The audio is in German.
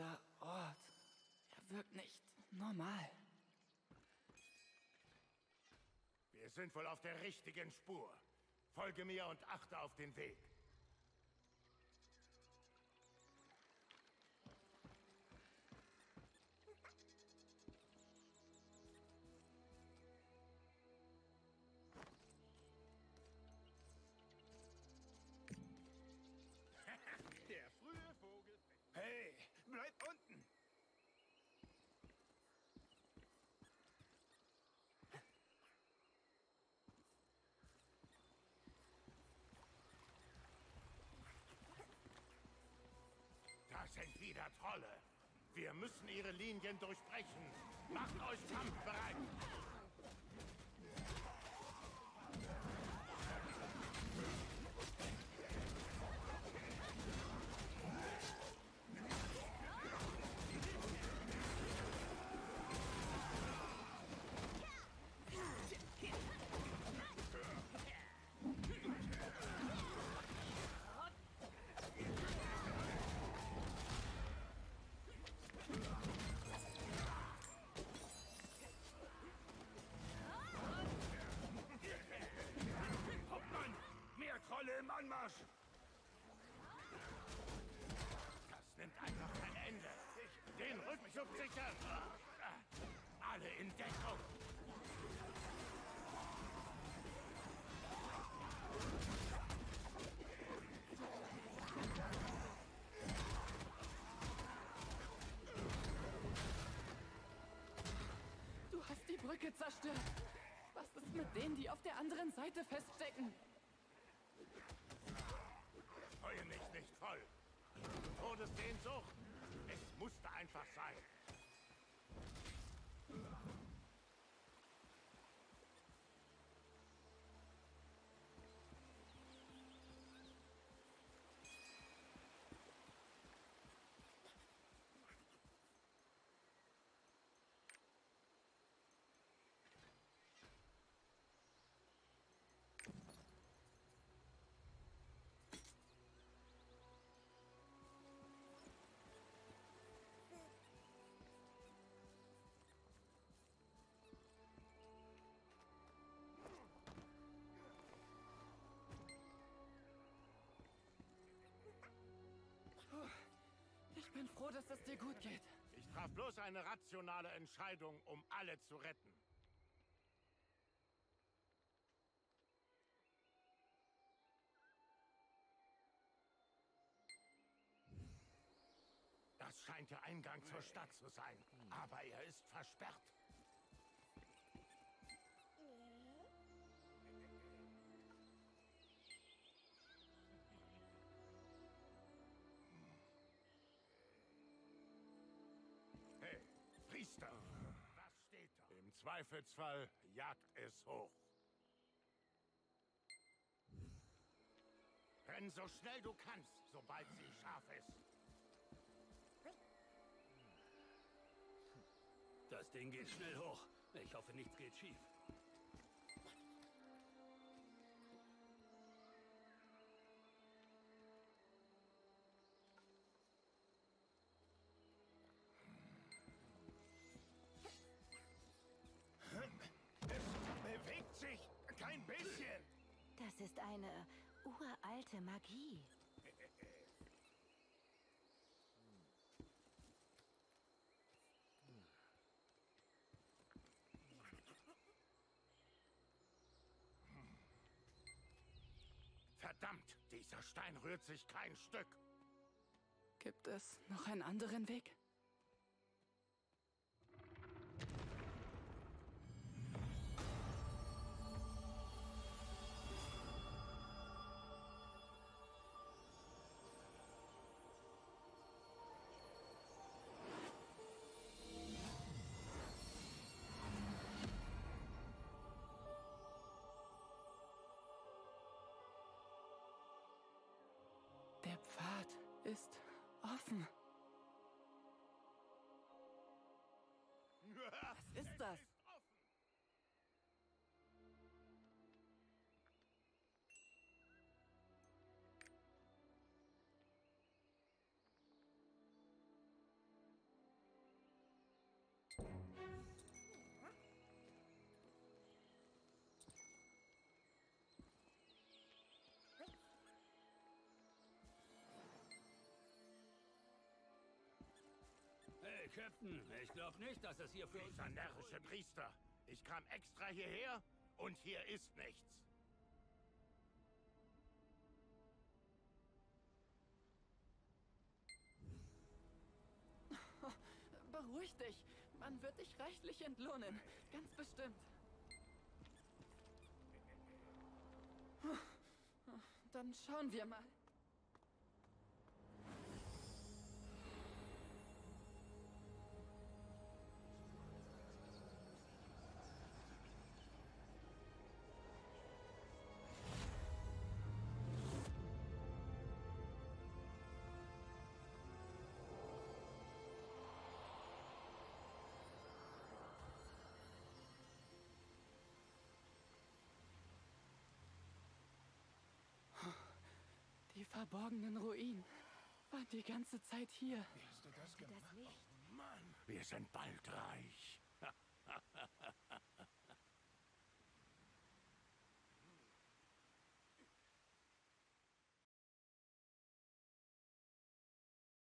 Dieser Ort, er wirkt nicht normal. Wir sind wohl auf der richtigen Spur. Folge mir und achte auf den Weg. Das sind wieder Trolle. Wir müssen ihre Linien durchbrechen. Macht euch kampfbereit. Im Anmarsch! Das nimmt einfach kein Ende. Den Rückzug sichern! Alle in Deckung! Du hast die Brücke zerstört. Was ist mit denen, die auf der anderen Seite feststecken? Freue mich nicht voll. Todessehnsucht? Es musste einfach sein. Ich bin froh, dass es dir gut geht. Ich traf bloß eine rationale Entscheidung, um alle zu retten. Das scheint der Eingang zur Stadt zu sein, aber er ist versperrt. Zweifelsfall jagt es hoch. Renn so schnell du kannst, sobald sie scharf ist. Das Ding geht schnell hoch. Ich hoffe, nichts geht schief. Bisschen. Das ist eine uralte Magie. Verdammt, dieser Stein rührt sich kein Stück. Gibt es noch einen anderen Weg? Ist offen. Was ist das? Captain, ich glaube nicht, dass es hier für uns... Närrische Priester. Ich kam extra hierher und hier ist nichts. Beruhig dich. Man wird dich reichlich entlohnen. Ganz bestimmt. Dann schauen wir mal. Verborgenen Ruinen waren die ganze Zeit hier. Wie hast du das gemacht? Das Licht. Mann, wir sind bald reich.